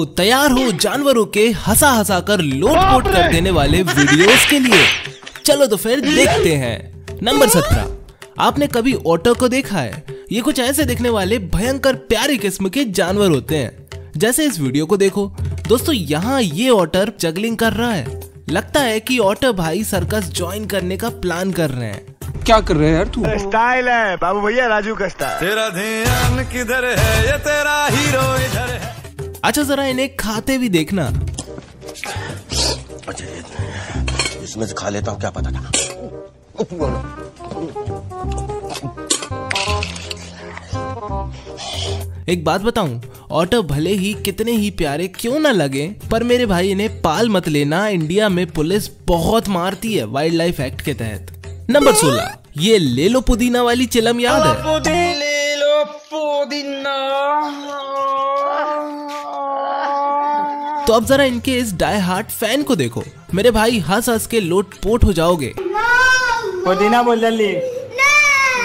तो तैयार हो जानवरों के हंसा हंसा कर लोट पोट कर देने वाले वीडियोस के लिए। चलो तो फिर देखते हैं। नंबर सत्रह। आपने कभी ऑटो को देखा है? ये कुछ ऐसे देखने वाले भयंकर प्यारी किस्म के जानवर होते हैं। जैसे इस वीडियो को देखो। दोस्तों यहाँ ये ऑटर जगलिंग कर रहा है। लगता है कि ऑटर भाई सर्कस ज्वाइन करने का प्लान कर रहे हैं। क्या कर रहे हैं यार तू? स्टाइल है। बाबू भैया राजू का स्टाइल। तेरा ध्यान किधर है? ये तेरा हीरो इधर है। अच्छा जरा इन्हें खाते भी देखना। अच्छा इसमें से खा लेता हूँ क्या पता था। एक बात बताऊँ ऑटो भले ही कितने ही प्यारे क्यों ना लगे पर मेरे भाई इन्हें पाल मत लेना इंडिया में पुलिस बहुत मारती है वाइल्ड लाइफ एक्ट के तहत। नंबर 16 ये ले लो पुदीना वाली चिलम याद है? ले लो पुदीना। तो अब जरा इनके इस डाई हार्ट फ़ैन को देखो। मेरे भाई हंस हंस के लोट पोट हो जाओगे। पुदीना बोल जल्दी।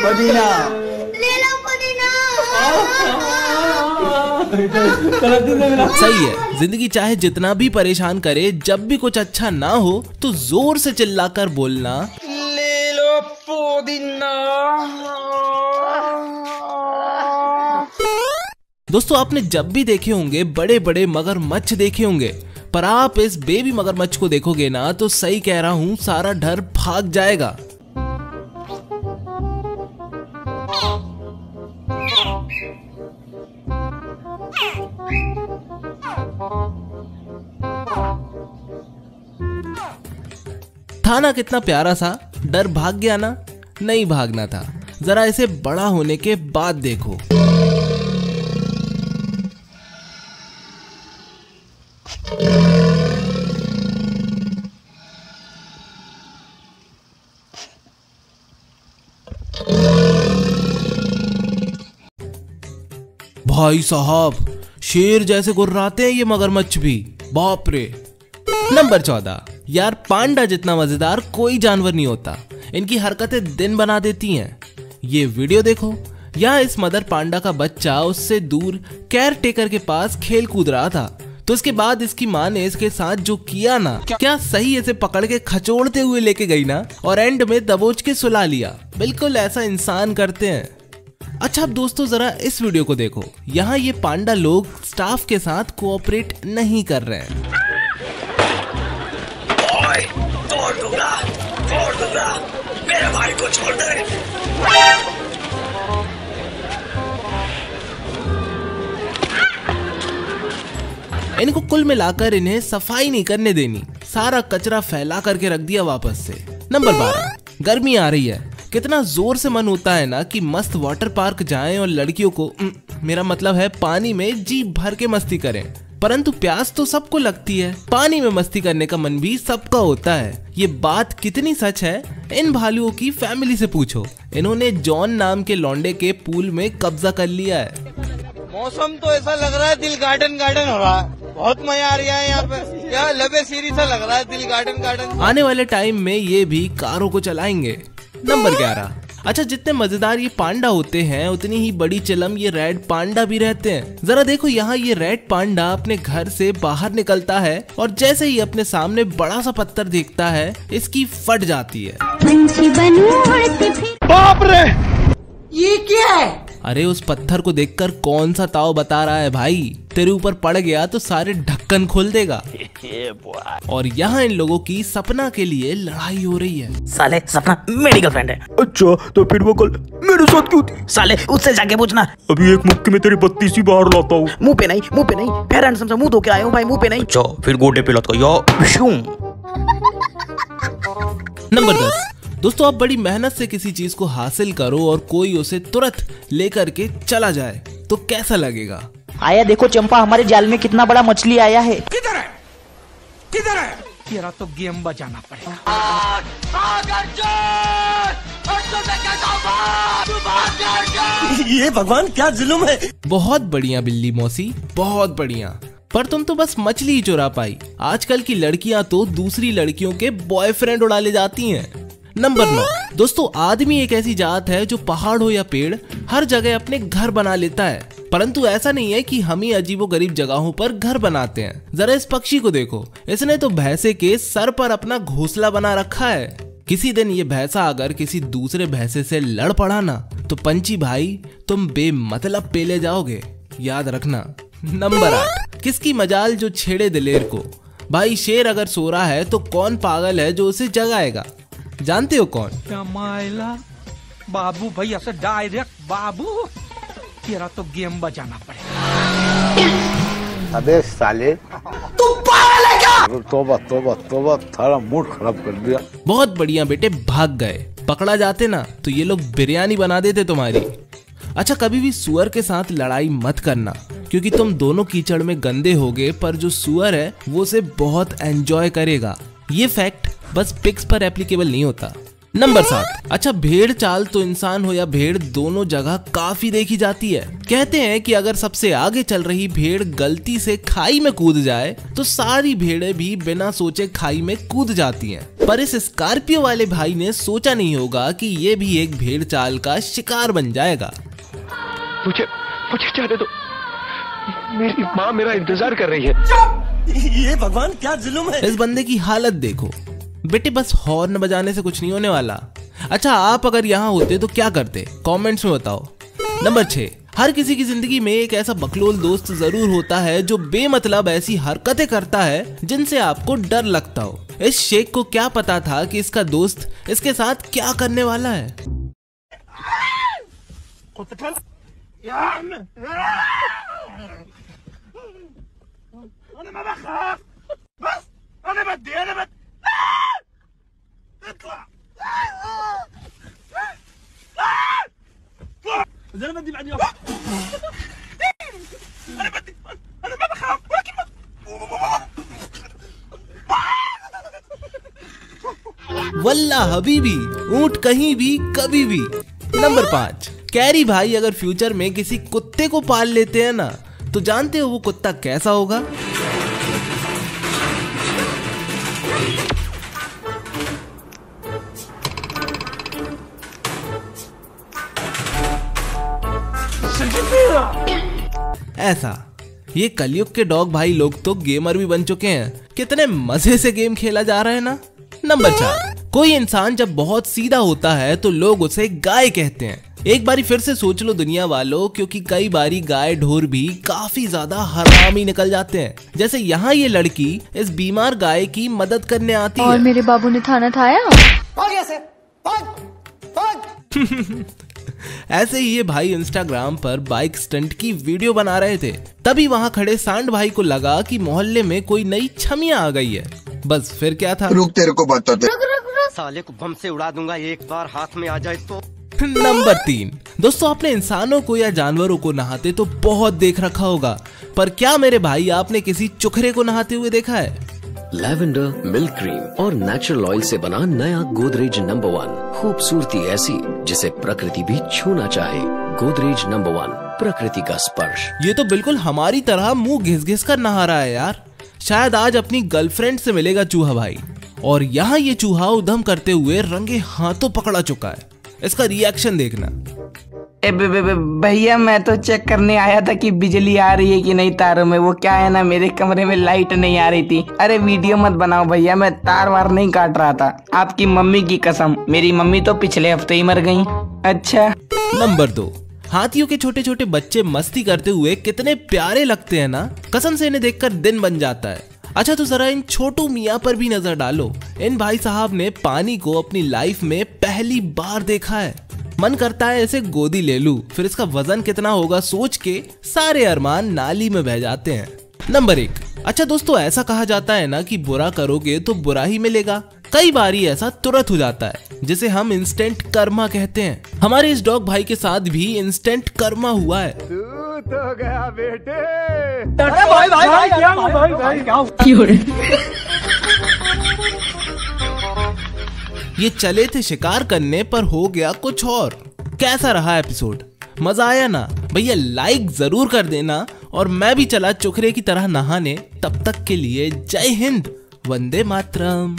पुदीना। सही है। ज़िंदगी चाहे जितना भी परेशान करे जब भी कुछ अच्छा ना हो तो ज़ोर से चिल्लाकर बोलना। ले लो पुदीना। दोस्तों, आपने जब भी देखे होंगे बड़े बड़े मगरमच्छ देखे होंगे। पर आप इस बेबी मगरमच्छ को देखोगे ना तो सही कह रहा हूँ, सारा डर भाग जाएगा। था ना कितना प्यारा सा? डर भाग गया ना? नहीं भागना था। जरा इसे बड़ा होने के बाद देखो। भाई साहब शेर जैसे गुर्राते हैं ये मगरमच्छ भी। बाप रे। नंबर चौदह यार पांडा जितना मज़ेदार कोई जानवर नहीं होता। इनकी हरकतें दिन बना देती हैं। ये वीडियो देखो। यहाँ इस मदर पांडा का बच्चा उससे दूर केयर टेकर के पास खेल कूद रहा था। तो इसके बाद इसकी माँ ने इसके साथ जो किया ना क्या, सही इसे पकड़ के खचोड़ते हुए लेके गई ना? और एंड में दबोच के सुला लिया। बिल्कुल ऐसा इंसान करते हैं। अच्छा अब दोस्तों जरा इस वीडियो को देखो। यहाँ ये पांडा लोग स्टाफ के साथ कोऑपरेट नहीं कर रहे हैं। तोड़ दूँगा तोड़ दूँगा। मेरे भाई को छोड़ दे। इनको कुल मिलाकर इन्हें सफ़ाई नहीं करने देनी। सारा कचरा फैला करके रख दिया वापस से। नंबर बारह गर्मी आ रही है। कितना ज़ोर से मन होता है ना कि मस्त वाटर पार्क जाएँ और लड़कियों को मेरा मतलब है पानी में जी भर के मस्ती करें। परंतु प्यास तो सबको लगती है। पानी में मस्ती करने का मन भी सबका होता है। ये बात कितनी सच है? इन भालुओं की फैमिली से पूछो। इन्होंने जॉन नाम के लौंडे के पूल में कब्जा कर लिया है। मौसम तो ऐसा लग रहा है दिल गार्डन गार्डन हो रहा है। बहुत मज़ा आ रहा है यहाँ पे। क्या लबे सीरी सा लग रहा है दिल गार्डन गार्डन आने वाले टाइम में ये भी कारों को चलाएँगे। नंबर ग्यारह। अच्छा जितने मज़ेदार ये पांडा होते हैं उतनी ही बड़ी चिलम ये रेड पांडा भी रहते हैं। जरा देखो यहाँ ये रेड पांडा अपने घर से बाहर निकलता है और जैसे ही अपने सामने बड़ा सा पत्थर देखता है इसकी फट जाती है। बाप रे! ये क्या है? अरे उस पत्थर को देखकर कौन सा ताव बता रहा है भाई? तेरे ऊपर पड़ गया तो सारे ढक्कन खोल देगा। और यहाँ इन लोगों की सपना के लिए लड़ाई हो रही है। साले सपना मेरी गर्लफ्रेंड है। अच्छा तो फिर वो कल मेरे साथ क्यों थी? साले उससे जाके पूछना। अभी एक मुक्के में तेरी बत्ती सी बाहर लाता हूँ। मुँह पे नहीं मुँह पे नहीं। पैर हैंडसम से मुँह धो के आया हूँ भाई मुँह पे नहीं। अच्छा फिर गोटे पे लत या नंबर दस। दोस्तों आप बड़ी मेहनत से किसी चीज़ को हासिल करो और कोई उसे तुरंत लेकर के चला जाए तो कैसा लगेगा? आया देखो चंपा हमारे जाल में कितना बड़ा मछली आया है। किधर है? किधर है? तेरा तो गेम बजाना पड़ेगा। ये भगवान क्या जुल्म है? बहुत बढ़िया बिल्ली मौसी बहुत बढ़िया। पर तुम तो बस मछली ही चुरा पाई। आजकल की लड़कियाँ तो दूसरी लड़कियों के बॉयफ्रेंड उड़ा ले जाती हैं। नंबर नौ। दोस्तों आदमी एक ऐसी जात है जो पहाड़ हो या पेड़ हर जगह अपने घर बना लेता है। परंतु ऐसा नहीं है कि हम ही अजीबो गरीब जगहों पर घर बनाते हैं। जरा इस पक्षी को देखो। इसने तो भैंसे के सर पर अपना घोसला बना रखा है। किसी दिन ये भैंसा अगर किसी दूसरे भैंसे से लड़ पड़ा ना तो पंची भाई, तुम बेमतलब पेले जाओगे। याद रखना। नंबर आठ। किसकी मजाल जो छेड़े दिलेर को? भाई, शेर अगर सो रहा है तो कौन पागल है जो उसे जगाएगा? जानते हो कौन? बाबू भैया डायरेक्ट बाबू। तेरा तो गेम बजाना पड़ेगा। अबे साले। तू पागल है क्या? तोबा तोबा तोबा थारा मूड खराब कर दिया। बहुत बढ़िया बेटे भाग गए। पकड़ा जाते ना तो ये लोग बिरयानी बना देते तुम्हारी। अच्छा कभी भी सुअर के साथ लड़ाई मत करना क्योंकि तुम दोनों कीचड़ में गंदे होगे पर जो सुअर है वो उसे बहुत एंजॉय करेगा। ये फैक्ट बस पिक्स पर एप्लीकेबल नहीं होता। नंबर सात। अच्छा भेड़ चाल तो इंसान हो या भेड़ दोनों जगह काफ़ी देखी जाती है। कहते हैं कि अगर सबसे आगे चल रही भेड़ गलती से खाई में कूद जाए तो सारी भेड़ें भी बिना सोचे खाई में कूद जाती हैं। पर इस स्कॉर्पियो वाले भाई ने सोचा नहीं होगा कि ये भी एक भेड़ चाल का शिकार बन जाएगा। मुझे मुझे जाने दो। मेरी माँ मेरा इंतज़ार कर रही है। ये भगवान क्या जुल्म है? इस बंदे की हालत देखो। बेटे, बस हॉर्न बजाने से कुछ नहीं होने वाला। अच्छा आप अगर यहाँ होते तो क्या करते? कमेंट्स में बताओ। नंबर छः हर किसी की ज़िंदगी में एक ऐसा बकलोल दोस्त ज़रूर होता है जो बेमतलब ऐसी हरकतें करता है जिनसे आपको डर लगता हो। इस शेख को क्या पता था कि इसका दोस्त इसके साथ क्या करने वाला है? यार वल्ला हबीबी, ऊँट कहीं भी, कभी भी। नंबर पाँच, कैरी भाई अगर फ्यूचर में किसी कुत्ते को पाल लेते हैं ना तो जानते हो वो कुत्ता कैसा होगा? ऐसा, ये कलयुग के डॉग भाई लोग तो गेमर भी बन चुके हैं। कितने मज़े से गेम खेला जा रहा है ना? नंबर चार कोई इंसान जब बहुत सीधा होता है तो लोग उसे गाय कहते हैं। एक बारी फिर से सोच लो दुनिया वालों क्योंकि कई बारी गाय ढोर भी काफ़ी ज़्यादा हरामी निकल जाते हैं। जैसे यहाँ ये लड़की इस बीमार गाय की मदद करने आती और है। और मेरे बाबू ने थाना थाया? ऐसे ही ये भाई इंस्टाग्राम पर बाइक स्टंट की वीडियो बना रहे थे। तभी वहाँ खड़े सांड भाई को लगा कि मोहल्ले में कोई नई छमिया आ गई है। बस फिर क्या था? रुक तेरे को बताते साले को बम से उड़ा दूँगा एक बार हाथ में आ जाए तो। नंबर तीन। दोस्तों आपने इंसानों को या जानवरों को नहाते तो बहुत देख रखा होगा पर क्या मेरे भाई आपने किसी चुखरे को नहाते हुए देखा है? लैवेंडर मिल्क क्रीम और नेचुरल ऑयल से बना नया गोदरेज नंबर वन खूबसूरती ऐसी जिसे प्रकृति भी छूना चाहे। गोदरेज नंबर वन प्रकृति का स्पर्श। ये तो बिल्कुल हमारी तरह मुँह घिस घिस कर नहा रहा है यार। शायद आज अपनी गर्लफ्रेंड से मिलेगा चूहा भाई। और यहाँ ये चूहा उधम करते हुए रंगे हाथों पकड़ा चुका है। इसका रिएक्शन देखना। भैया मैं तो चेक करने आया था कि बिजली आ रही है कि नहीं तारों में। वो क्या है ना मेरे कमरे में लाइट नहीं आ रही थी। अरे वीडियो मत बनाओ भैया मैं तार वार नहीं काट रहा था। आपकी मम्मी की कसम मेरी मम्मी तो पिछले हफ़्ते ही मर गई। अच्छा। नंबर दो। हाथियों के छोटे छोटे बच्चे मस्ती करते हुए कितने प्यारे लगते हैं ना। कसम से इन्हें देखकर दिन बन जाता है। अच्छा तो जरा इन छोटू मियाँ पर भी नज़र डालो। इन भाई साहब ने पानी को अपनी लाइफ में पहली बार देखा है। मन करता है इसे गोदी ले लूँ। फिर इसका वज़न कितना होगा सोच के सारे अरमान नाली में बह जाते हैं। नंबर एक। अच्छा दोस्तों, ऐसा कहा जाता है ना कि बुरा करोगे तो बुरा ही मिलेगा। कई बारी ऐसा तुरंत हो जाता है, जिसे हम इंस्टेंट कर्मा कहते हैं। हमारे इस डॉग भाई के साथ भी इंस्टेंट कर्मा हुआ है। तू तो गया बेटे। अरे भाई भाई भाई क्या हुआ भाई भाई क्या हुआ ये चले थे शिकार करने पर हो गया कुछ और। कैसा रहा एपिसोड मज़ा आया ना? भैया लाइक ज़रूर कर देना और मैं भी चला चुखरे की तरह नहाने। तब तक के लिए जय हिंद वंदे मातरम।